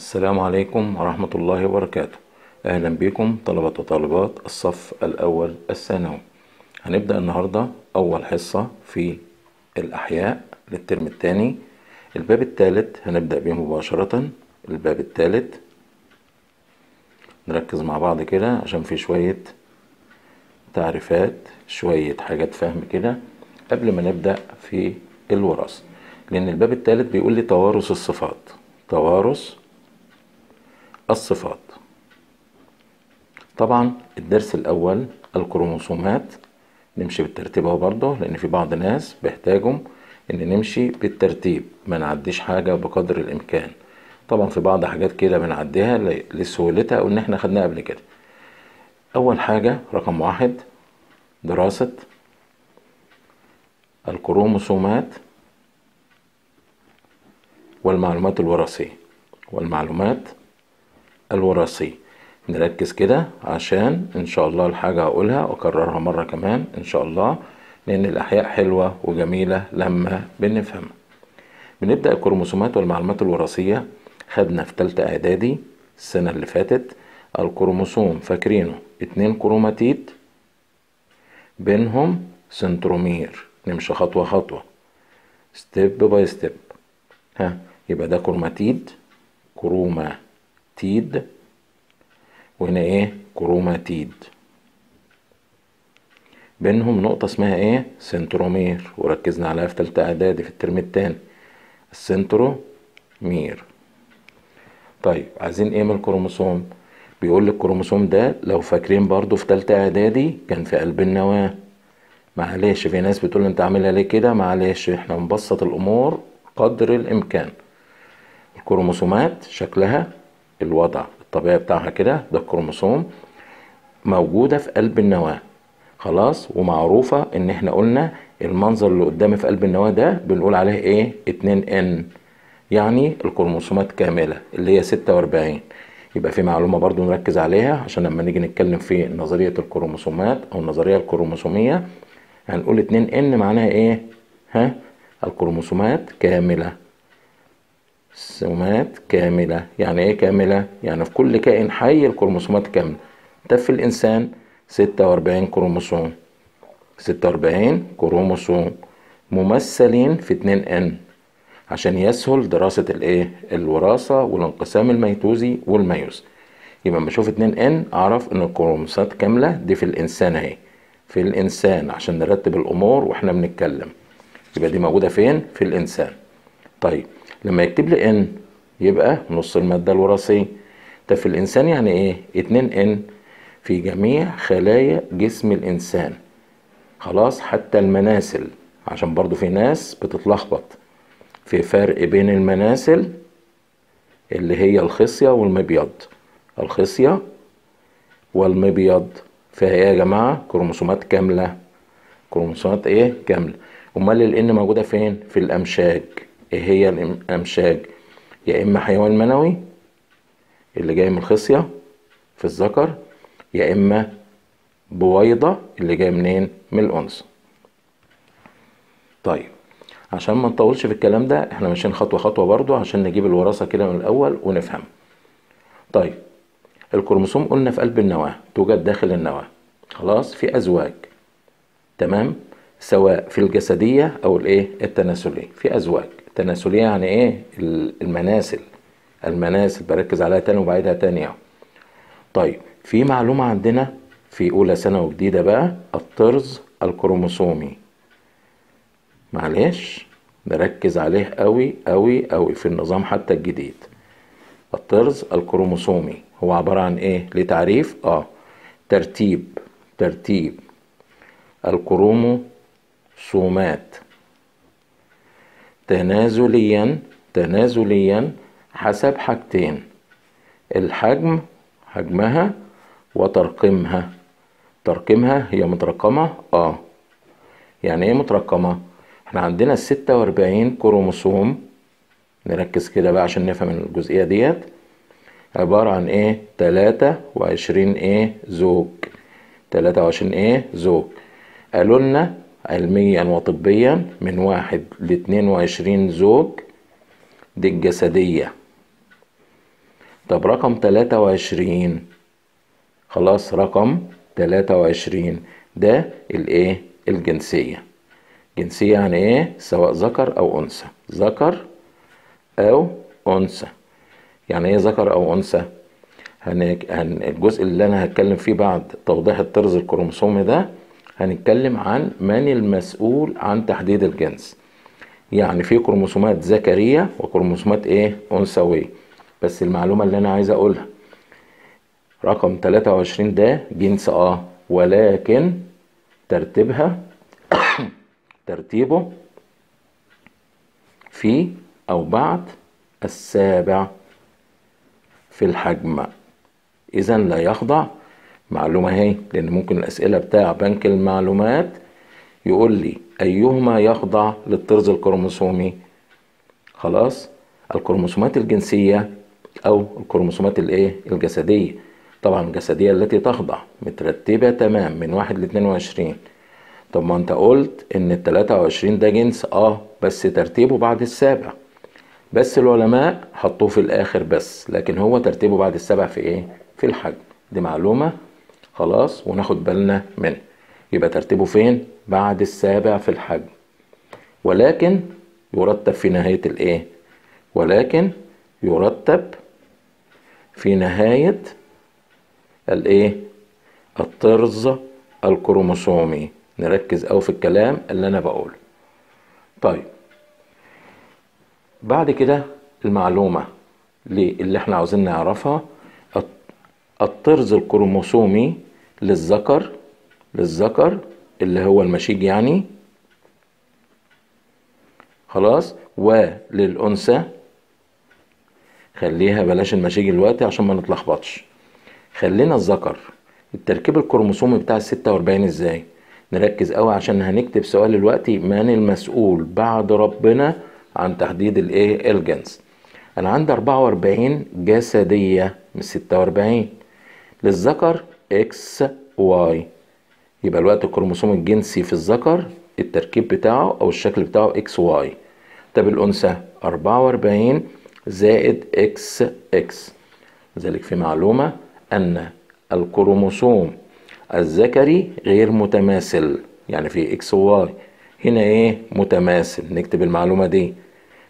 السلام عليكم ورحمة الله وبركاته. أهلا بكم طلبة وطالبات الصف الأول الثانوي. هنبدأ النهاردة أول حصة في الأحياء للترم الثاني. الباب الثالث هنبدأ به مباشرة. الباب الثالث نركز مع بعض كده عشان في شوية تعريفات شوية حاجات فهم كده قبل ما نبدأ في الوراثة. لأن الباب الثالث بيقول لي توارث الصفات. توارث الصفات. طبعا الدرس الأول الكروموسومات نمشي بالترتيب أهو برضه لأن في بعض ناس بيحتاجوا إن نمشي بالترتيب ما نعديش حاجة بقدر الإمكان. طبعا في بعض حاجات كده بنعديها لسهولتها أو إن إحنا خدناها قبل كده. أول حاجة رقم واحد دراسة الكروموسومات والمعلومات الوراثية. والمعلومات الوراثية نركز كده عشان إن شاء الله الحاجة هقولها وأكررها مرة كمان إن شاء الله لأن الأحياء حلوة وجميلة لما بنفهمها. بنبدأ الكروموسومات والمعلومات الوراثية. خدنا في تالتة إعدادي السنة اللي فاتت الكروموسوم فاكرينه. اتنين كروماتيد بينهم سنترومير. نمشي خطوة خطوة. step by step ها يبقى ده كروماتيد كروماتيد. وهنا إيه؟ كروماتيد. بينهم نقطة اسمها إيه؟ سنترومير. وركزنا عليها في تالتة إعدادي في الترم التاني. السنترومير. طيب عايزين إيه من الكروموسوم؟ بيقول لي الكروموسوم ده لو فاكرين برضو في تالتة إعدادي كان في قلب النواة. معلش في ناس بتقول أنت عاملها ليه كده؟ معلش إحنا نبسط الأمور قدر الإمكان. الكروموسومات شكلها الوضع الطبيعي بتاعها كده ده الكروموسوم موجودة في قلب النواة. خلاص ومعروفة إن إحنا قلنا المنظر اللي قدامي في قلب النواة ده بنقول عليه إيه؟ 2 إن. يعني الكروموسومات كاملة اللي هي 46 يبقى في معلومة برضو نركز عليها عشان لما نيجي نتكلم في نظرية الكروموسومات أو النظرية الكروموسومية هنقول 2 N معناها إيه؟ ها؟ الكروموسومات كاملة. الكروموسومات كاملة. يعني إيه كاملة؟ يعني في كل كائن حي الكروموسومات كاملة. ده في الانسان 46 كروموسوم. 46 كروموسوم. ممثلين في 2 N عشان يسهل دراسة الإيه؟ الوراثة والانقسام الميتوزي والميوزي. يبقى أشوف 2 N أعرف إن الكروموسومات كاملة. دي في الإنسان أهي. في الإنسان عشان نرتب الأمور وإحنا بنتكلم. يبقى دي موجودة فين؟ في الإنسان. طيب. لما يكتب لي N يبقى نص المادة الوراثية ده في الإنسان يعني إيه؟ 2 N في جميع خلايا جسم الإنسان. خلاص حتى المناسل عشان برضو في ناس بتتلخبط. في فرق بين المناسل اللي هي الخصية والمبيض. الخصية والمبيض فهي يا جماعة؟ كروموسومات كاملة. كروموسومات إيه؟ كاملة. أمال الان موجودة فين؟ في الأمشاج. إيه هي الأمشاج. يا إما حيوان منوي اللي جاي من الخصية في الذكر يا إما بويضة اللي جاي منين؟ من الأنثى. طيب عشان ما نطولش في الكلام ده إحنا ماشيين خطوة خطوة برضو عشان نجيب الوراثة كده من الأول ونفهم. طيب الكروموسوم قلنا في قلب النواة توجد داخل النواة. خلاص في أزواج. تمام؟ سواء في الجسدية أو الإيه؟ التناسلية. في أزواج. التناسلية يعني إيه؟ المناسل. المناسل بركز عليها تاني وبعيدها تاني أهو. طيب في معلومة عندنا في أولى سنة وجديدة بقى الطرز الكروموسومي. معلش نركز عليه قوي قوي قوي في النظام حتى الجديد. الطرز الكروموسومي هو عبارة عن إيه؟ ليه تعريف آه. ترتيب ترتيب. الكروموسومات. تنازليا تنازليا حسب حاجتين. الحجم حجمها وترقيمها. ترقيمها هي مترقمة؟ آه. يعني إيه مترقمة؟ إحنا عندنا الستة وأربعين كروموسوم. نركز كده بقى عشان نفهم الجزئية ديت. عبارة عن إيه؟ تلاتة وعشرين إيه؟ زوج. تلاتة وعشرين إيه؟ زوج. قالوا لنا علميا وطبيا من واحد لاتنين وعشرين زوج دي الجسدية. طب رقم تلاتة وعشرين. خلاص رقم تلاتة وعشرين. ده الايه؟ الجنسية. جنسية يعني إيه؟ سواء ذكر أو أنثى. ذكر أو أنثى. يعني إيه ذكر أو أنثى؟ هنك... هن... الجزء اللي أنا هتكلم فيه بعد توضيح الطرز الكروموسومي ده هنتكلم عن من المسؤول عن تحديد الجنس. يعني في كروموسومات ذكرية وكروموسومات إيه؟ انثوية بس المعلومة اللي أنا عايز أقولها. رقم 23 ده جنس آه. ولكن ترتيبها ترتيبه في أو بعد السابع في الحجم. اذا لا يخضع معلومة هي لأن ممكن الأسئلة بتاع بنك المعلومات يقول لي أيهما يخضع للطرز الكروموسومي؟ خلاص الكروموسومات الجنسية أو الكروموسومات الإيه؟ الجسدية. طبعا الجسدية التي تخضع مترتبة تمام من واحد ل 22 طب ما أنت قلت إن ال 23 ده جنس آه بس ترتيبه بعد السابع. بس العلماء حطوه في الآخر بس لكن هو ترتيبه بعد السابع في إيه؟ في الحجم. دي معلومة خلاص وناخد بالنا منه. يبقى ترتيبه فين؟ بعد السابع في الحجم. ولكن يرتب في نهاية الإيه؟ ولكن يرتب في نهاية الإيه؟ الطرز الكروموسومي. نركز أوي في الكلام اللي أنا بقوله. طيب. بعد كده المعلومة اللي إحنا عاوزين نعرفها. الطرز الكروموسومي للذكر للذكر اللي هو المشيج يعني. خلاص. وللأنثى خليها بلاش المشيج دلوقتي عشان ما نتلخبطش. خلينا الذكر. التركيب الكروموسومي بتاع الستة وأربعين إزاي؟ نركز قوي عشان هنكتب سؤال دلوقتي من المسؤول بعد ربنا عن تحديد الإيه؟ الجنس. أنا عندي 44 جسدية من 46 للذكر XY يبقى الوقت الكروموسوم الجنسي في الذكر التركيب بتاعه أو الشكل بتاعه XY طب الأنثى؟ 44 زائد إكس إكس لذلك في معلومة أن الكروموسوم الذكري غير متماثل يعني في XY هنا إيه؟ متماثل. نكتب المعلومة دي.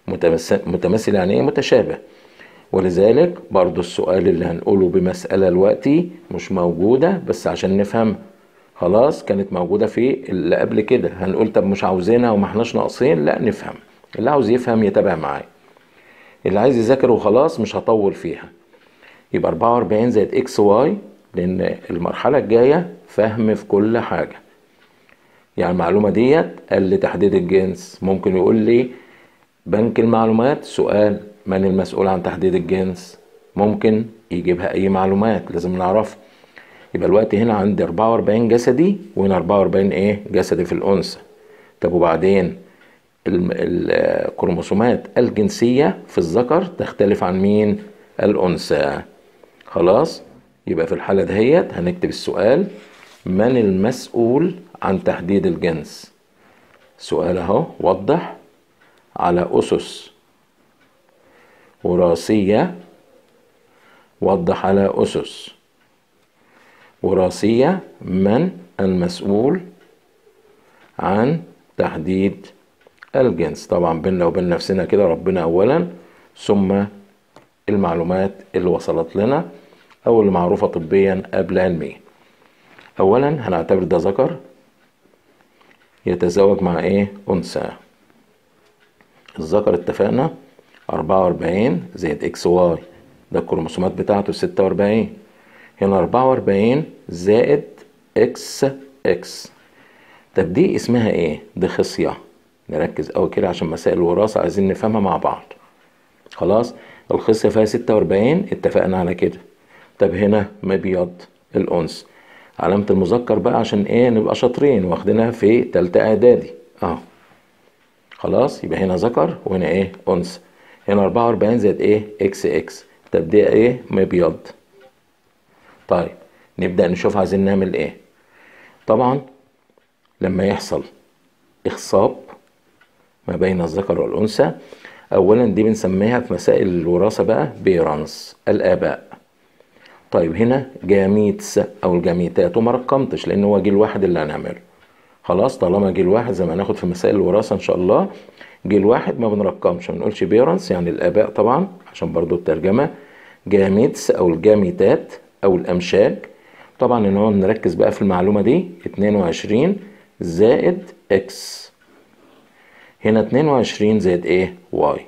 متماثل, متماثل يعني إيه؟ متشابه. ولذلك برضو السؤال اللي هنقوله بمسألة دلوقتي مش موجودة بس عشان نفهم. خلاص كانت موجودة في اللي قبل كده. هنقول طب مش عاوزينها وما احناش ناقصين؟ لا نفهم. اللي عاوز يفهم يتابع معايا. اللي عايز يذاكر وخلاص مش هطول فيها. يبقى 44 زائد X Y لأن المرحلة الجاية فهم في كل حاجة. يعني المعلومة ديت قال لي تحديد الجنس. ممكن يقول لي بنك المعلومات؟ سؤال. من المسؤول عن تحديد الجنس ممكن يجيبها أي معلومات لازم نعرفها. يبقى الوقت هنا عندي 44 جسدي وهنا 44 إيه؟ جسدي في الأنثى. طب وبعدين؟ الكروموسومات الجنسية في الذكر تختلف عن مين؟ الأنثى. خلاص؟ يبقى في الحالة دهيت هنكتب السؤال من المسؤول عن تحديد الجنس؟ سؤال أهو وضح. على أسس وراثية وضح على أسس. وراثية من المسؤول عن تحديد الجنس. طبعا بيننا وبين نفسنا كده ربنا أولا ثم المعلومات اللي وصلت لنا أو اللي معروفة طبيا قبل علميا أولا هنعتبر ده ذكر يتزوج مع إيه؟ أنثى. الذكر اتفقنا أربعة وأربعين زائد X Y ده الكروموسومات بتاعته ستة وأربعين. هنا أربعة وأربعين زائد X X. طب دي اسمها إيه؟ دي خصية. نركز أوي كده عشان مسائل الوراثة عايزين نفهمها مع بعض. خلاص؟ الخصية فيها ستة وأربعين اتفقنا على كده. طب هنا مبيض الأنثى. علامة المذكر بقى عشان إيه؟ نبقى شاطرين واخدينها في تالتة إعدادي. أهو. خلاص؟ يبقى هنا ذكر وهنا إيه؟ انثى هنا 44 زائد إيه؟ X X. طب دي إيه؟ مبيض طيب نبدأ نشوف عايزين نعمل إيه. طبعا لما يحصل اخصاب ما بين الذكر والأنثى اولا دي بنسميها في مسائل الوراثة بقى parents الآباء. طيب هنا gametes أو الجاميتات وما رقمتش لأن هو جيل واحد اللي هنعمله. خلاص طالما جيل واحد زي ما هناخد في مسائل الوراثة إن شاء الله جيل واحد ما بنرقمش ما بنقولش parents يعني الآباء طبعا عشان برضو الترجمة gametes أو الجاميتات أو الأمشاج. طبعا إن هو نركز بقى في المعلومة دي 22 زائد X هنا 22 زائد إيه؟ Y.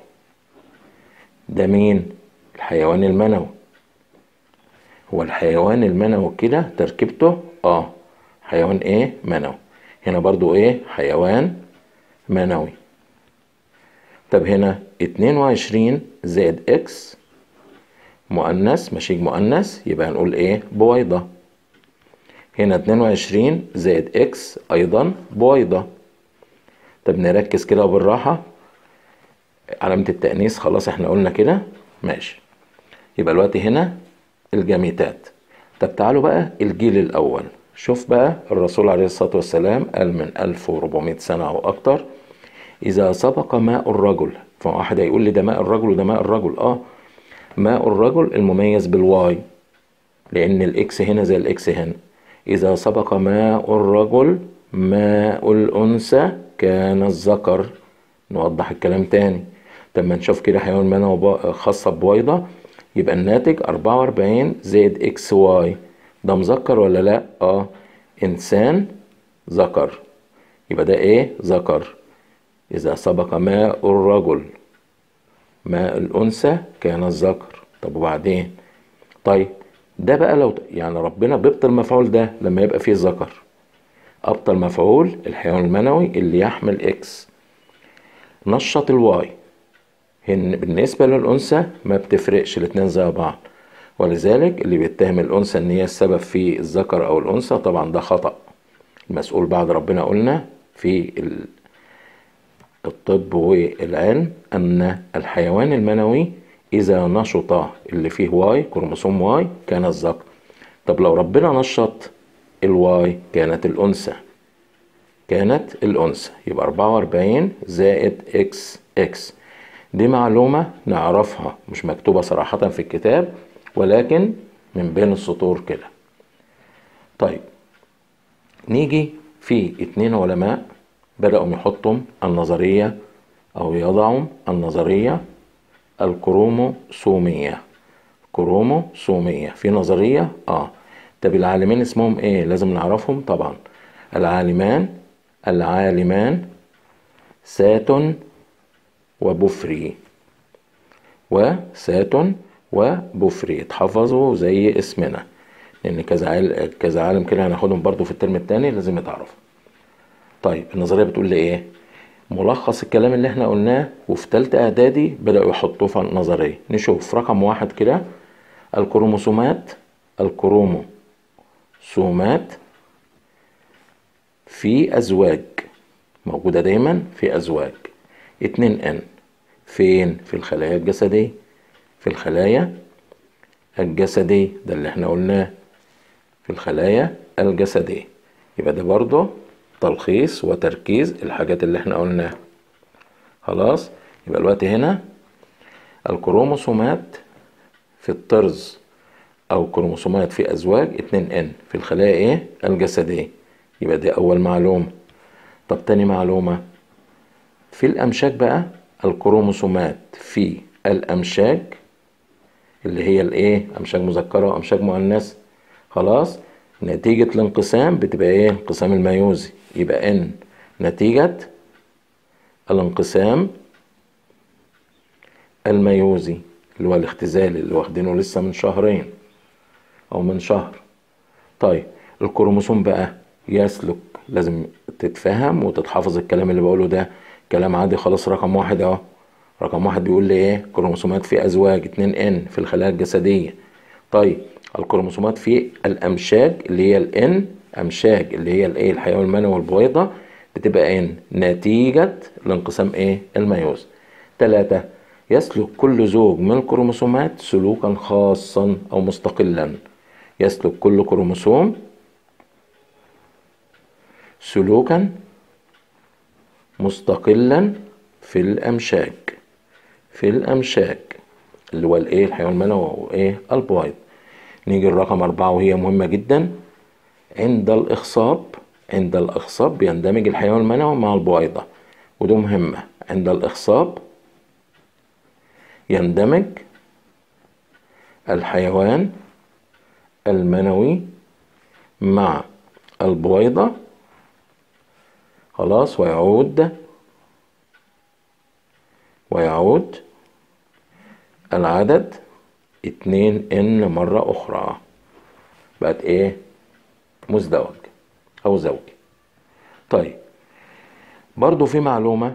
ده مين؟ الحيوان المنوي. هو الحيوان المنوي كده تركيبته؟ آه. حيوان إيه؟ منوي. هنا برضو إيه؟ حيوان منوي. طب هنا 22 زائد X مؤنث مشيج مؤنث يبقى هنقول إيه؟ بويضة. هنا 22 زائد X أيضا بويضة. طب نركز كده بالراحة. علامة التأنيث خلاص إحنا قلنا كده؟ ماشي. يبقى الوقت هنا الجاميتات. طب تعالوا بقى الجيل الأول. شوف بقى الرسول عليه الصلاة والسلام قال من 1400 سنة أو أكتر إذا سبق ماء الرجل فواحد هيقول لي ده ماء الرجل وده ماء الرجل. آه ماء الرجل المميز بال Y لأن ال X هنا زي ال X هنا. إذا سبق ماء الرجل ماء الأنثى كان الذكر. نوضح الكلام تاني. لما نشوف كده حيوان منوي خصب بويضة يبقى الناتج 44 زائد X Y. ده مذكر ولا لا؟ آه إنسان ذكر. يبقى ده إيه؟ ذكر. إذا سبق ماء الرجل ماء الأنثى كان الذكر. طب وبعدين؟ طيب ده بقى لو يعني ربنا بيبطل المفعول ده لما يبقى فيه ذكر. أبطل مفعول الحيوان المنوي اللي يحمل X نشط ال Y هنا بالنسبة للأنثى ما بتفرقش الاتنين زي بعض. ولذلك اللي بيتهم الأنثى إن هي السبب في الذكر أو الأنثى طبعا ده خطأ. المسؤول بعد ربنا قلنا في الطب والعلم أن الحيوان المنوي إذا نشط اللي فيه Y كروموسوم Y كان الذكر طب لو ربنا نشط ال Y كانت الأنثى. كانت الأنثى. يبقى 44 زائد X X. دي معلومة نعرفها مش مكتوبة صراحة في الكتاب ولكن من بين السطور كده. طيب نيجي في اتنين علماء بدأوا يحطوا النظرية أو يضعوا النظرية الكروموسومية. كروموسومية. في نظرية؟ آه. طب العالمين اسمهم إيه؟ لازم نعرفهم طبعا. العالمان العالمان ساتون وبوفري. وساتون وبوفري. اتحفظوا زي اسمنا لأن كذا عالم كده هناخدهم برضو في الترم الثاني لازم يتعرفوا. طيب النظرية بتقول لي إيه ملخص الكلام اللي إحنا قلناه وفي تالتة إعدادي بدأوا يحطوه في النظرية نشوف رقم واحد كده الكروموسومات الكروموسومات في أزواج. موجودة دايما في أزواج. اتنين ان فين؟ في الخلايا الجسدية في الخلايا الجسدية ده اللي إحنا قلناه. في الخلايا الجسدية يبقى ده برضه تلخيص وتركيز الحاجات اللي إحنا قلناها. خلاص؟ يبقى الوقت هنا. الكروموسومات في الطرز أو كروموسومات في أزواج 2 N في الخلايا إيه؟ الجسدية. يبقى دي أول معلومة. طب تاني معلومة. في الأمشاج بقى الكروموسومات في الأمشاج اللي هي الإيه؟ أمشاج مذكرة وأمشاج مؤنث. خلاص؟ نتيجة الانقسام بتبقى إيه؟ انقسام الميوزي يبقى n نتيجة الانقسام الميوزي اللي هو الاختزال اللي واخدينه لسه من شهرين أو من شهر. طيب الكروموسوم بقى يسلك لازم تتفهم وتتحفظ الكلام اللي بقوله ده. كلام عادي خلاص رقم واحد أهو. رقم واحد بيقول لي إيه؟ كروموسومات في أزواج 2 n في الخلايا الجسدية. طيب الكروموسومات في الأمشاج اللي هي ال n امشاج اللي هي الإيه الحيوان المنوي البويضه بتبقى n نتيجة الانقسام إيه؟ الميوز. ثلاثة يسلك كل زوج من الكروموسومات سلوكا خاصا أو مستقلا. يسلك كل كروموسوم سلوكا مستقلا في الامشاج في الأمشاج اللي هو الإيه؟ الحيوان المنوي وإيه؟ البويض. نيجي الرقم أربعة وهي مهمة جدا. عند الإخصاب عند الإخصاب بيندمج الحيوان المنوي مع البويضة ودي مهمة. عند الإخصاب يندمج الحيوان المنوي مع البويضة خلاص ويعود ويعود العدد اتنين إن مرة أخرى. بقت إيه؟ مزدوج أو زوجي طيب برضو في معلومة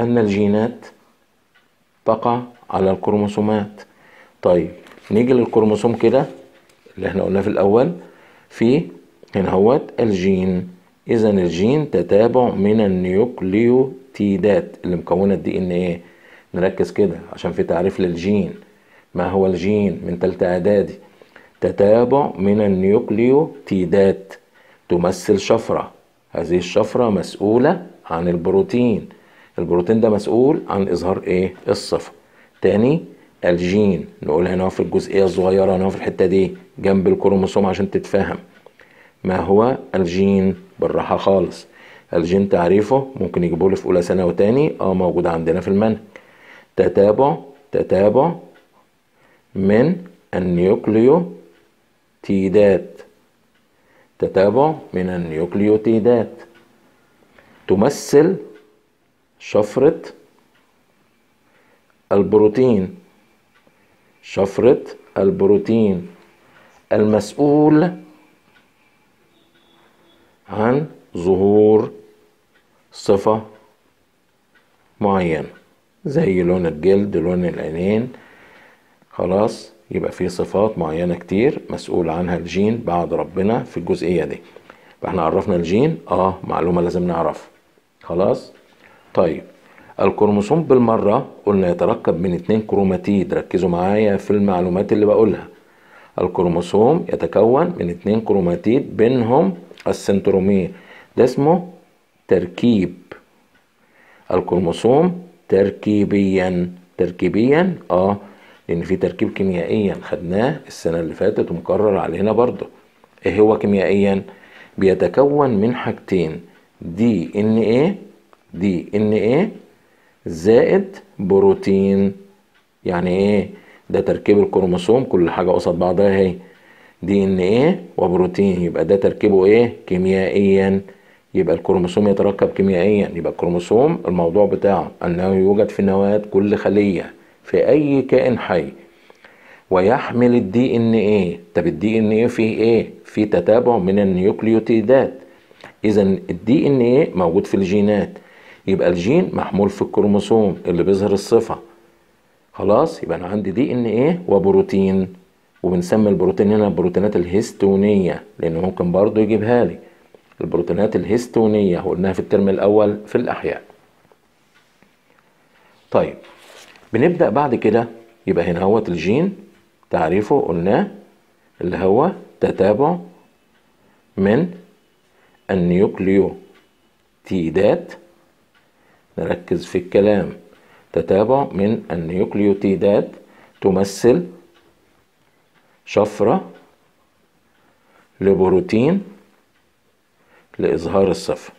أن الجينات تقع على الكروموسومات. طيب نيجي للكروموسوم كده اللي إحنا قلناه في الأول. في هنا هوت الجين. إذا الجين تتابع من النيوكليوتيدات اللي مكونة ال DNA. نركز كده عشان في تعريف للجين. ما هو الجين من تالتة إعدادي؟ تتابع من النيوكليوتيدات. تمثل شفرة. هذه الشفرة مسؤولة عن البروتين. البروتين ده مسؤول عن إظهار إيه؟ الصفة تاني الجين. نقول هنا في الجزئية الصغيرة هنا في الحتة دي جنب الكروموسوم عشان تتفهم. ما هو الجين؟ بالراحة خالص. الجين تعريفه ممكن يجيبوه لي في أولى ثانوي وتاني آه موجود عندنا في المنهج. تتابع تتابع من النيوكليوتيدات تتابع من النيوكليوتيدات. تمثل شفرة البروتين. شفرة البروتين. المسؤول عن ظهور صفة معينة زي لون الجلد لون العينين خلاص يبقى في صفات معينة كتير مسؤول عنها الجين بعد ربنا في الجزئية دي. فاحنا عرفنا الجين آه معلومة لازم نعرفها خلاص؟ طيب الكروموسوم بالمرة قلنا يتركب من اتنين كروماتيد. ركزوا معايا في المعلومات اللي بقولها. الكروموسوم يتكون من اتنين كروماتيد بينهم السنترومير. ده اسمه تركيب. الكروموسوم تركيبيا. تركيبيا آه. لأن في تركيب كيميائيا خدناه السنة اللي فاتت ومكرر علينا برضه. إيه هو كيميائيا؟ بيتكون من حاجتين دي إن إيه دي إن إيه زائد بروتين. يعني إيه؟ ده تركيب الكروموسوم كل حاجة قصاد بعضها أهي. DNA وبروتين يبقى ده تركيبه إيه؟ كيميائيا. يبقى الكروموسوم يتركب كيميائيا. يبقى الكروموسوم الموضوع بتاعه أنه يوجد في نواة كل خلية. في أي كائن حي. ويحمل ال DNA طب ال DNA فيه إيه؟ فيه تتابع من النيوكليوتيدات. إذا ال DNA موجود في الجينات. يبقى الجين محمول في الكروموسوم اللي بيظهر الصفة. خلاص يبقى أنا عندي DNA وبروتين. وبنسمي البروتين هنا البروتينات الهستونية لأنه ممكن برضه يجيبها لي. البروتينات الهستونية قلناها في الترم الأول في الأحياء. طيب بنبدأ بعد كده. يبقى هنا هو الجين تعريفه قلناه اللي هو تتابع من النيوكليوتيدات. نركز في الكلام. تتابع من النيوكليوتيدات تمثل شفرة لبروتين لإظهار الصفة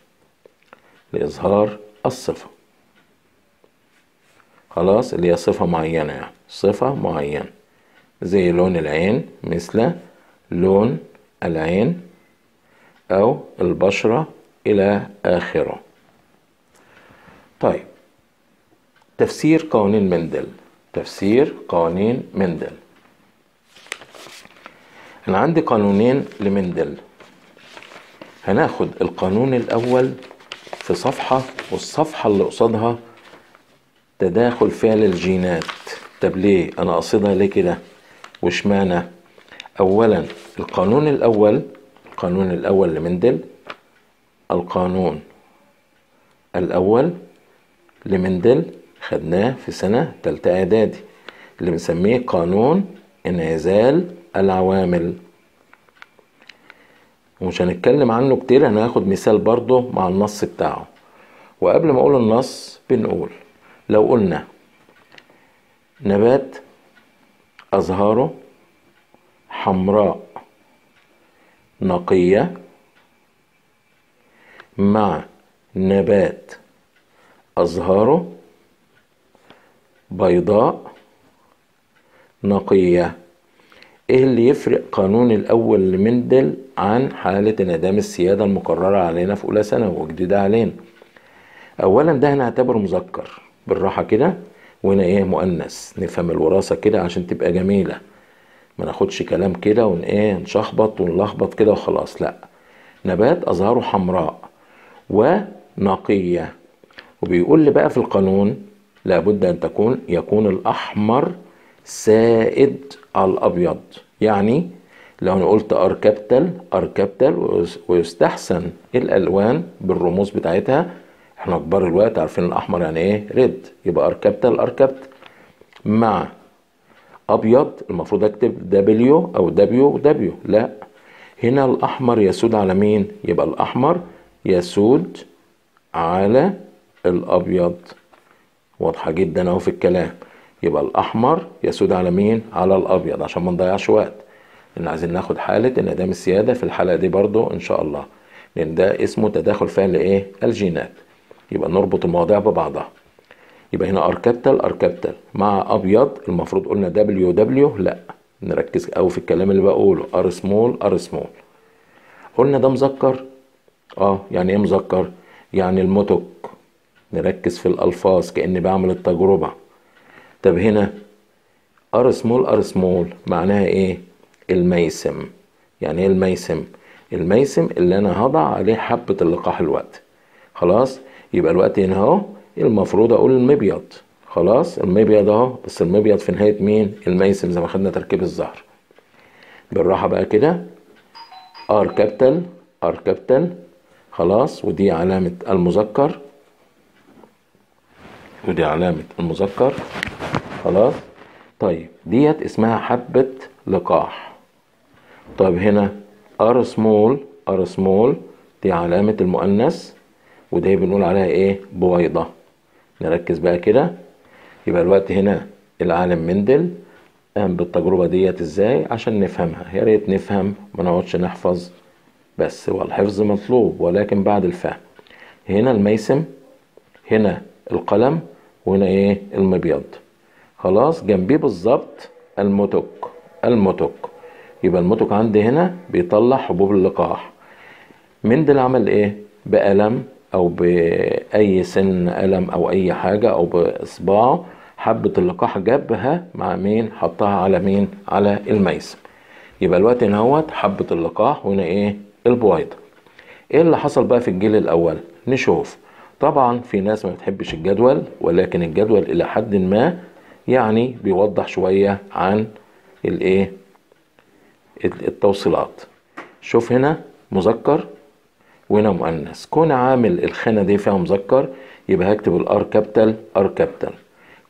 لإظهار الصفة خلاص اللي هي صفة معينة. يعني صفة معينة زي لون العين مثل لون العين أو البشرة إلى آخره. طيب. تفسير قوانين مندل. تفسير قوانين مندل. أنا عندي قانونين لمندل. هناخد القانون الأول في صفحة والصفحة اللي قصادها تداخل فعل الجينات. طب ليه؟ أنا قصدها ليه كده؟ وشمعنى أولا القانون الأول القانون الأول لمندل القانون الأول لمندل خدناه في سنة تالتة إعدادي اللي بنسميه قانون انعزال العوامل. ومش هنتكلم عنه كتير هناخد مثال برضه مع النص بتاعه. وقبل ما أقول النص بنقول لو قلنا نبات أزهاره حمراء نقية مع نبات أزهاره بيضاء نقية. إيه اللي يفرق قانون الأول لمندل عن حالة انعدام السيادة المقررة علينا في أولى ثانوي وجديدة علينا؟ اولا ده هنعتبره مذكر. بالراحة كده وهنا إيه مؤنث. نفهم الوراثة كده عشان تبقى جميلة. ما ناخدش كلام كده ون إيه نشخبط ونلخبط كده وخلاص لأ. نبات ازهاره حمراء ونقية. وبيقول لي بقى في القانون لابد أن تكون يكون الأحمر سائد على الأبيض. يعني لو أنا قلت R capital R capital ويستحسن الألوان بالرموز بتاعتها إحنا كبار الوقت عارفين الأحمر يعني إيه؟ red. يبقى R capital R مع أبيض المفروض أكتب دبليو أو دبليو دبليو لا. هنا الأحمر يسود على مين؟ يبقى الأحمر يسود على الأبيض. واضحة جدا أهو في الكلام. يبقى الأحمر يسود على مين؟ على الأبيض عشان ما نضيعش وقت. لأن عايزين ناخد حالة انعدام السيادة في الحلقة دي برضو إن شاء الله. لأن ده اسمه تداخل فعل إيه؟ الجينات. يبقى نربط المواضيع ببعضها. يبقى هنا R capital R capital مع أبيض المفروض قلنا W W لا. نركز قوي في الكلام اللي بقوله. r small r small قلنا ده مذكر. آه يعني إيه مذكر؟ يعني المتك نركز في الألفاظ كأني بعمل التجربة. طب هنا r small r small معناها إيه؟ الميسم. يعني إيه الميسم؟ الميسم اللي أنا هضع عليه حبة اللقاح الوقت. خلاص؟ يبقى الوقت هنا اهو. المفروض أقول المبيض. خلاص المبيض اهو. بس المبيض في نهاية مين؟ الميسم زي ما خدنا تركيب الزهر. بالراحة بقى كده. R capital R capital خلاص ودي علامة المذكر. ودي علامة المذكر. خلاص. طيب ديت اسمها حبة لقاح. طيب هنا R small R small دي علامة المؤنث. ودي بنقول عليها إيه؟ بويضة. نركز بقى كده. يبقى الوقت هنا العالم مندل. قام بالتجربة ديت إزاي؟ عشان نفهمها. يا ريت نفهم ما نقعدش نحفظ. بس هو الحفظ مطلوب ولكن بعد الفهم. هنا الميسم هنا القلم وهنا إيه؟ المبيض. خلاص؟ جنبيه بالظبط المتك المتك يبقى المتك عندي هنا بيطلع حبوب اللقاح. مندل عمل إيه؟ بقلم. أو بأي سن قلم أو أي حاجة أو باصبعه حبة اللقاح جابها مع مين؟ حطها على مين؟ على الميسم يبقى الوقت هنا هوت حبة اللقاح وهنا إيه؟ البويضة. إيه اللي حصل بقى في الجيل الأول؟ نشوف. طبعا في ناس ما بتحبش الجدول ولكن الجدول إلى حد ما يعني بيوضح شوية عن الإيه؟ التوصيلات. شوف هنا مذكر. وهنا مؤنث. كون عامل الخانة دي فيها مذكر يبقى هكتب ال R capital R capital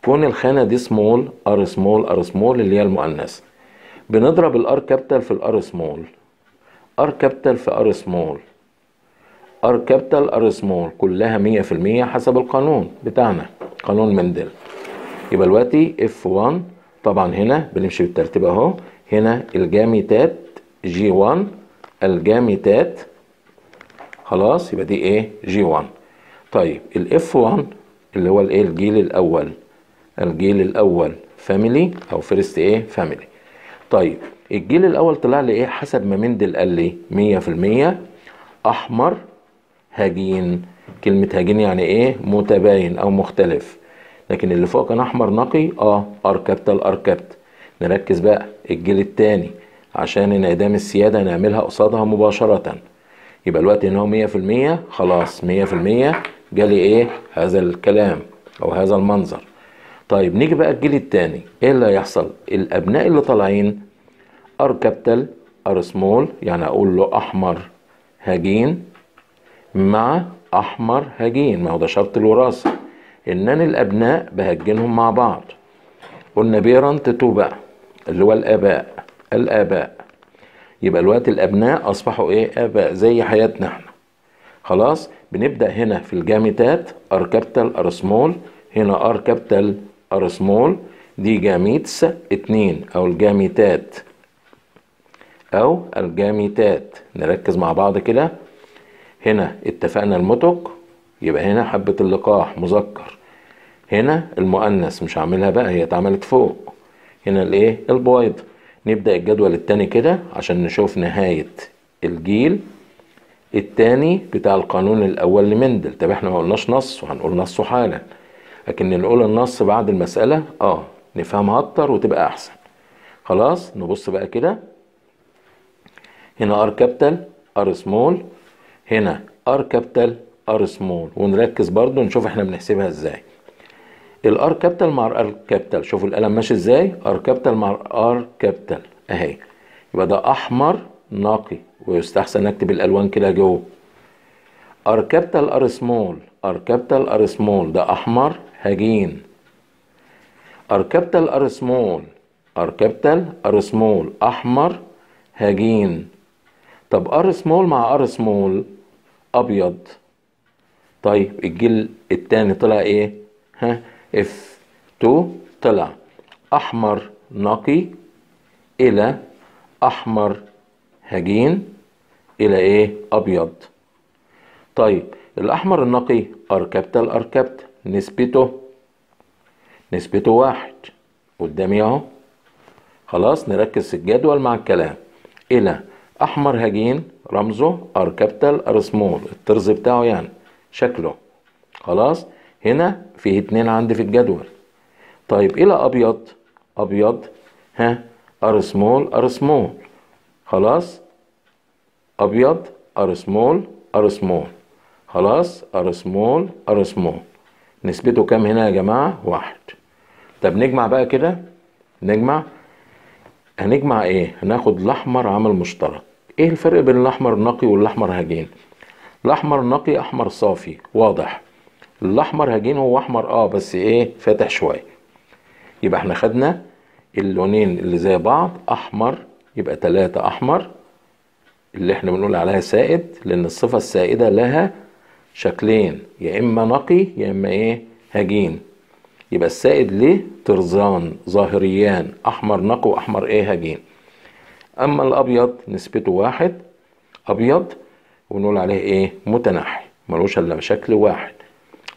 كون الخانة دي small R small R small اللي هي المؤنث. بنضرب ال R capital في ال R small R capital في R small R capital R small كلها مية في المية حسب القانون بتاعنا. قانون مندل. يبقى دلوقتي F 1 طبعا هنا بنمشي بالترتيب أهو. هنا الجاميتات G 1 الجاميتات خلاص؟ يبقى دي إيه G 1 طيب ال F 1 اللي هو الايه؟ الجيل الأول. الجيل الأول family أو first إيه family طيب الجيل الأول طلع لي إيه؟ حسب ما مندل قال لي 100% أحمر هجين. كلمة هجين يعني إيه؟ متباين أو مختلف. لكن اللي فوق كان أحمر نقي؟ آه R capital R capital نركز بقى الجيل التاني. عشان انعدام السيادة نعملها قصادها مباشرة. يبقى الوقت ان هو مية في المية. خلاص مية في المية. جالي إيه؟ هذا الكلام أو هذا المنظر. طيب نيجي بقى الجيل التاني. إيه اللي هيحصل؟ الأبناء اللي طالعين R capital R small يعني أقول له أحمر هجين مع أحمر هجين. ما هو ده شرط الوراثة. انني الأبناء بهجنهم مع بعض. قلنا parent two بقى اللي هو الآباء الآباء. يبقى الوقت الأبناء أصبحوا إيه؟ آباء زي حياتنا إحنا. خلاص؟ بنبدأ هنا في الجاميتات R capital R small. هنا R capital R small. دي gametes اتنين أو الجاميتات. أو الجاميتات. نركز مع بعض كده. هنا اتفقنا المتك يبقى هنا حبة اللقاح مذكر. هنا المؤنث مش هعملها بقى هي اتعملت فوق. هنا الإيه؟ البويض نبدأ الجدول التاني كده عشان نشوف نهاية الجيل. التاني بتاع القانون الأول لمندل طب إحنا ما قلناش نص وهنقول نصه حالا. لكن نقول النص بعد المسألة آه نفهمها أكتر وتبقى أحسن. خلاص نبص بقى كده. هنا R capital R small هنا R capital R small ونركز برضو نشوف إحنا بنحسبها إزاي. ال R capital مع ال R capital. شوفوا القلم ماشي إزاي. R capital مع R capital. اهي. يبقى ده احمر نقي. ويستحسن اكتب الالوان كده جوه R capital R small. R capital R small. ده احمر هجين R capital R small. R capital R small. احمر هجين طب R small مع R small. ابيض. طيب الجيل التاني طلع إيه؟ ها؟ F 2 طلع. أحمر نقي إلى أحمر هجين إلى إيه؟ أبيض. طيب الأحمر النقي R capital R capital نسبته؟ نسبته واحد. قدامي أهو. خلاص نركز الجدول مع الكلام. إلى أحمر هجين رمزه R capital R small الطرز بتاعه يعني. شكله. خلاص؟ هنا فيه اتنين عندي في الجدول. طيب إلى أبيض. أبيض ها R small R small خلاص؟ أبيض R small R small خلاص؟ R small R small نسبته كام هنا يا جماعة؟ واحد. طب نجمع بقى كده؟ نجمع. هنجمع إيه؟ هناخد الأحمر عامل مشترك. إيه الفرق بين الأحمر النقي والأحمر هجين؟ الأحمر النقي أحمر صافي. واضح. الأحمر هجين هو أحمر آه بس إيه فاتح شوية. يبقى إحنا خدنا اللونين اللي زي بعض أحمر يبقى تلاتة أحمر اللي إحنا بنقول عليها سائد لأن الصفة السائدة لها شكلين يا إما نقي يا إما إيه هجين. يبقى السائد ليه طرزان ظاهريان أحمر نقي وأحمر إيه هجين. أما الأبيض نسبته واحد أبيض ونقول عليه إيه متنحي ملوش إلا شكل واحد.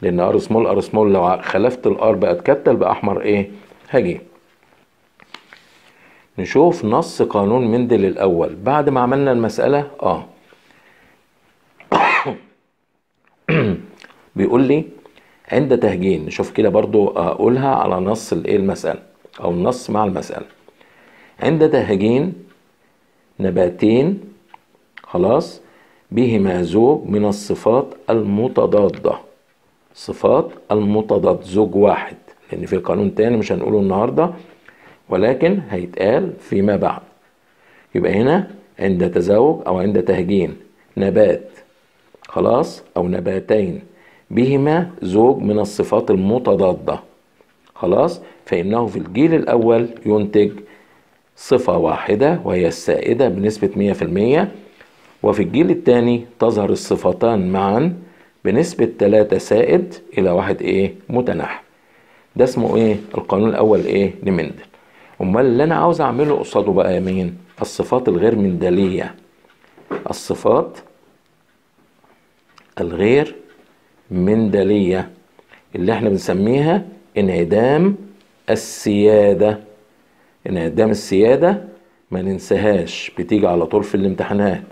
لأن R small R small لو خلفت ال R بقت capital بقى أحمر إيه؟ هجين نشوف نص قانون مندل الأول. بعد ما عملنا المسألة آه. بيقول لي عند تهجين نشوف كده برضو أقولها على نص الايه المسألة؟ أو النص مع المسألة. عند تهجين نباتين خلاص بهما زوج من الصفات المتضادة. صفات المتضاد زوج واحد لأن في قانون تاني مش هنقوله النهارده ولكن هيتقال فيما بعد. يبقى هنا عند تزاوج أو عند تهجين نبات خلاص أو نباتين بهما زوج من الصفات المتضادة. خلاص؟ فإنه في الجيل الأول ينتج صفة واحدة وهي السائدة بنسبة مية في المية وفي الجيل الثاني تظهر الصفتان معا بنسبة تلاتة سائد إلى واحد إيه متنحي ده اسمه إيه؟ القانون الأول إيه؟ لمندل أمال اللي أنا عاوز أعمله قصاده بقى مين؟ الصفات الغير مندلية الصفات الغير مندلية اللي إحنا بنسميها انعدام السيادة. انعدام السيادة ما ننساهاش بتيجي على طول في الامتحانات.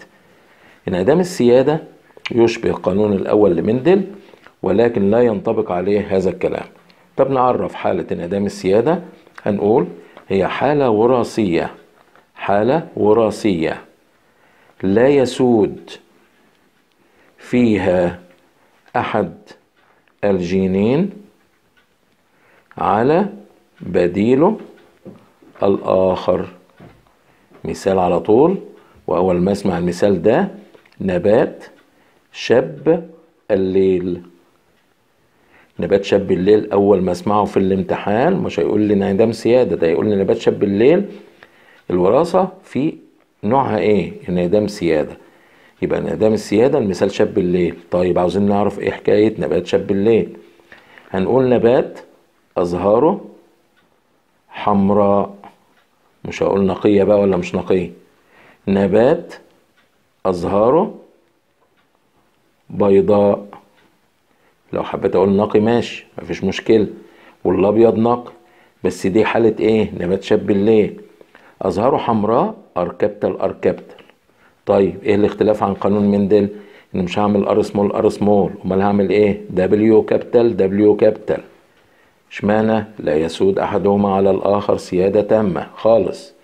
انعدام السيادة يشبه القانون الأول لمندل ولكن لا ينطبق عليه هذا الكلام. طب نعرف حالة انعدام السيادة. هنقول هي حالة وراثية. حالة وراثية. لا يسود فيها أحد الجينين على بديله الآخر. مثال على طول وأول ما أسمع المثال ده نبات شاب الليل. نبات شاب الليل أول ما أسمعه في الامتحان مش هيقول لي انعدام سيادة ده يقول لي نبات شاب الليل. الوراثة في نوعها إيه؟ انعدام سيادة. يبقى انعدام السيادة المثال شاب الليل. طيب عاوزين نعرف إيه حكاية نبات شاب الليل؟ هنقول نبات أزهاره حمراء. مش هقول نقية بقى ولا مش نقية. نبات أزهاره بيضاء. لو حبيت أقول نقي ماشي مفيش مشكلة. والأبيض نقي. بس دي حالة إيه؟ نبات شب الليل. أزهاره حمراء R capital R capital. طيب إيه الاختلاف عن قانون مندل إن مش هعمل R small R small أمال هعمل إيه؟ W capital W capital إشمعنى؟ لا يسود أحدهما على الآخر سيادة تامة. خالص.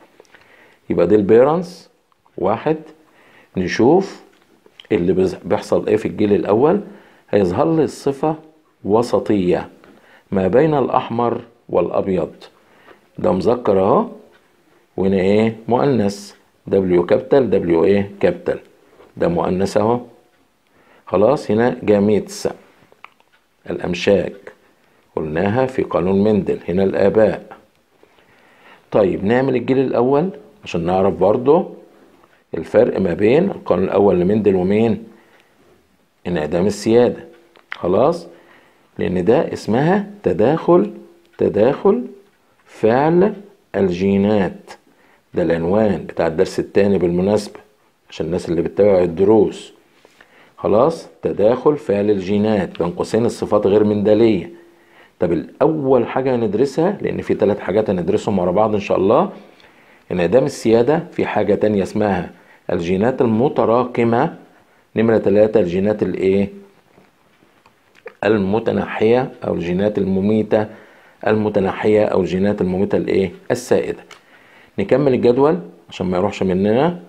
يبقى دي ال parents. واحد نشوف اللي بيحصل إيه في الجيل الأول؟ هيظهر لي الصفة وسطية ما بين الأحمر والأبيض. ده مذكر أهو. وهنا إيه؟ مؤنث. W capital W إيه؟ capital ده مؤنث أهو. خلاص هنا gametes. الامشاج قلناها في قانون مندل. هنا الآباء. طيب نعمل الجيل الأول عشان نعرف برضو الفرق ما بين القانون الأول لمندل ومين؟ انعدام السيادة. خلاص؟ لأن ده اسمها تداخل تداخل فعل الجينات. ده العنوان بتاع الدرس التاني بالمناسبة عشان الناس اللي بتتابع الدروس. خلاص؟ تداخل فعل الجينات. بين قوسين الصفات غير مندلية طب الأول حاجة هندرسها لأن في ثلاث حاجات هندرسهم ورا بعض إن شاء الله. انعدام السيادة في حاجة تانية اسمها الجينات المتراكمة. نمرة ثلاثة الجينات الإيه؟ المتنحية أو الجينات المميتة. المتنحية أو الجينات المميتة الإيه؟ السائدة. نكمل الجدول عشان ما يروحش مننا.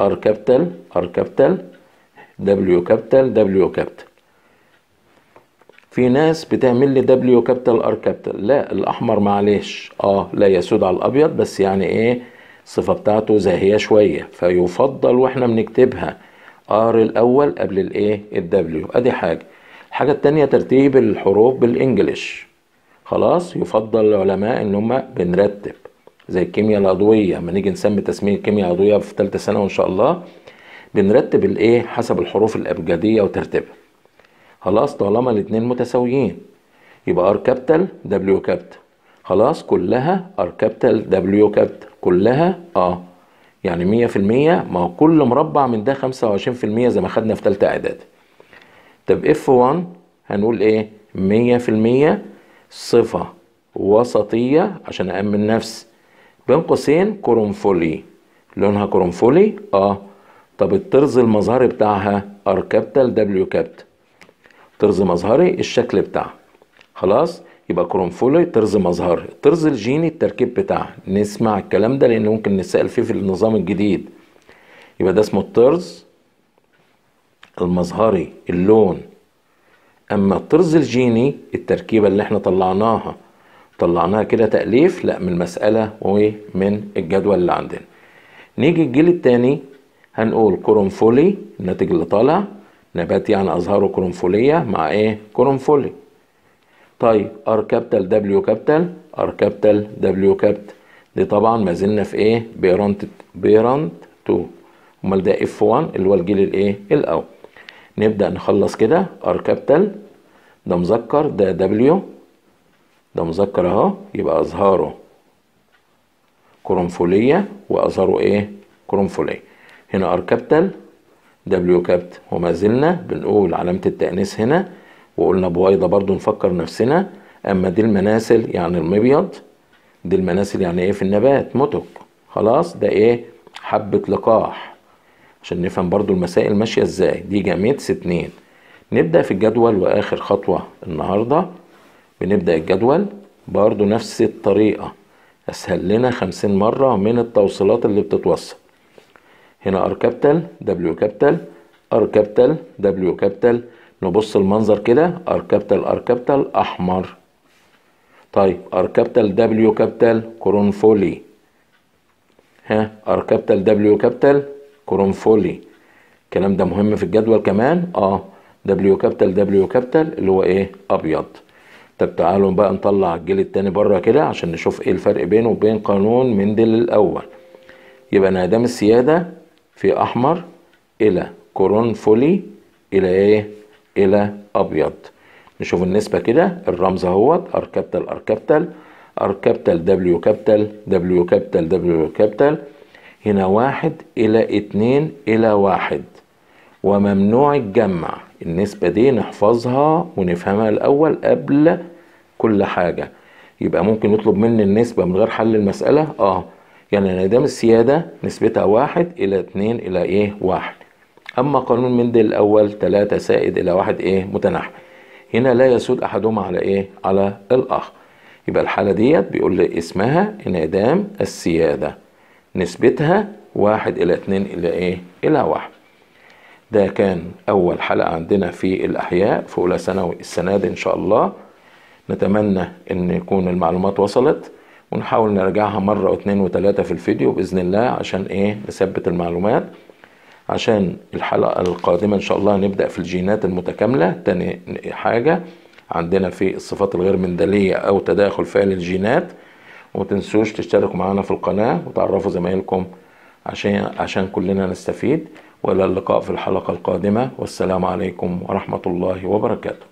R capital R capital W capital W capital في ناس بتعمل لي W capital R capital لا الأحمر معلش. آه لا يسود على الأبيض بس يعني إيه؟ الصفة بتاعته زاهية شوية فيفضل وإحنا بنكتبها R الأول قبل الايه ال W أدي حاجة. الحاجة التانية ترتيب الحروف بال English خلاص يفضل العلماء إن هم بنرتب. زي الكيمياء العضوية لما نيجي نسمي تسمية الكيمياء العضويه في ثالثه ثانوي ان شاء الله بنرتب الايه حسب الحروف الأبجدية وترتيبها. خلاص طالما الاتنين متساويين. يبقى R capital W capital خلاص كلها R capital W capital كلها؟ آه. يعني مية في المية؟ ما هو كل مربع من ده خمسة وعشرين في المية زي ما خدنا في تالتة اعدادي طب F 1 هنقول إيه؟ مية في المية صفة وسطية عشان أأمن نفسي بين قوسين قرنفلي لونها قرنفلي آه. طب الطرز المظهري بتاعها؟ R capital W capital طرز مظهري الشكل بتاعها خلاص؟ يبقى قرنفلي طرز مظهري الطرز الجيني التركيب بتاعها نسمع الكلام ده لأن ممكن نسأل فيه في النظام الجديد. يبقى ده اسمه الطرز المظهري اللون. أما الطرز الجيني التركيبة اللي إحنا طلعناها طلعناها كده تأليف لا من المسألة ومن الجدول اللي عندنا. نيجي الجيل التاني هنقول قرنفلي الناتج اللي طالع. نبات يعني أزهاره قرنفلية مع إيه؟ قرنفلي طيب R capital W capital R capital W capital دي طبعا ما زلنا في إيه؟ parent parent 2 أمال ده F 1 اللي هو الجيل الإيه؟ الأول. نبدأ نخلص كده. R capital ده مذكر ده W ده مذكر أهو. يبقى أزهاره قرنفليه وازهاره إيه؟ قرنفليه هنا R capital W capital وما زلنا بنقول علامة التأنيث هنا وقلنا بويضة برضو نفكر نفسنا أما دي المناسل يعني المبيض دي المناسل يعني إيه في النبات؟ متك خلاص؟ ده إيه؟ حبة لقاح. عشان نفهم برضو المسائل ماشية إزاي. دي gametes اتنين. نبدأ في الجدول وآخر خطوة النهاردة. بنبدأ الجدول. برضو نفس الطريقة. أسهل لنا خمسين مرة من التوصيلات اللي بتتوصل. هنا R capital W capital R capital W capital نبص المنظر كده. R capital R capital أحمر. طيب R capital W capital قرنفلي ها R capital W capital قرنفلي الكلام ده مهم في الجدول كمان؟ آه. W capital W capital اللي هو إيه؟ أبيض. طب تعالوا بقى نطلع الجيل التاني بره كده عشان نشوف إيه الفرق بينه وبين قانون مندل الأول. يبقى انعدام السيادة في أحمر إلى قرنفلي إلى إيه؟ إلى أبيض. نشوف النسبة كده الرمز أهوت R capital R capital R capital W capital W capital W capital هنا واحد إلى اتنين إلى واحد. وممنوع الجمع. النسبة دي نحفظها ونفهمها الأول قبل كل حاجة. يبقى ممكن يطلب مني النسبة من غير حل المسألة؟ آه. يعني انعدام السيادة نسبتها واحد إلى اتنين إلى إيه؟ واحد. أما قانون مندل الأول تلاتة سائد إلى واحد إيه؟ متناحي هنا لا يسود أحدهما على إيه؟ على الآخر. يبقى الحالة ديت بيقول لي اسمها انعدام السيادة. نسبتها واحد إلى اتنين إلى إيه؟ إلى واحد. ده كان أول حلقة عندنا في الأحياء في أولى ثانوي السنة دي إن شاء الله. نتمنى إن يكون المعلومات وصلت. ونحاول نرجعها مرة واثنين وثلاثة في الفيديو بإذن الله عشان إيه؟ نثبت المعلومات. عشان الحلقة القادمة إن شاء الله نبدأ في الجينات المتكاملة. تاني حاجة عندنا في الصفات الغير مندلية أو تداخل فعل الجينات. ومتنسوش تشتركوا معنا في القناة وتعرفوا زمايلكم عشان عشان كلنا نستفيد. وإلى اللقاء في الحلقة القادمة. والسلام عليكم ورحمة الله وبركاته.